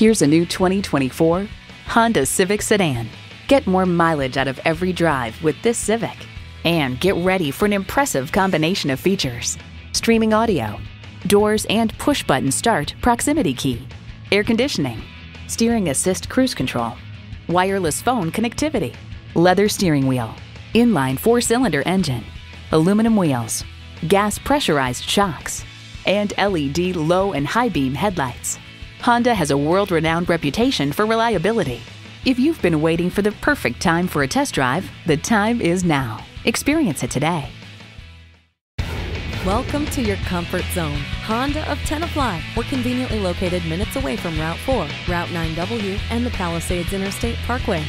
Here's a new 2024 Honda Civic Sedan. Get more mileage out of every drive with this Civic. And get ready for an impressive combination of features streaming audio, doors and push button start proximity key, air conditioning, steering assist cruise control, wireless phone connectivity, leather steering wheel, inline four cylinder engine, aluminum wheels, gas pressurized shocks, and LED low and high beam headlights. Honda has a world renowned reputation for reliability. If you've been waiting for the perfect time for a test drive, the time is now. Experience it today. Welcome to your comfort zone. Honda of Tenafly. We're conveniently located minutes away from Route 4, Route 9W, and the Palisades Interstate Parkway.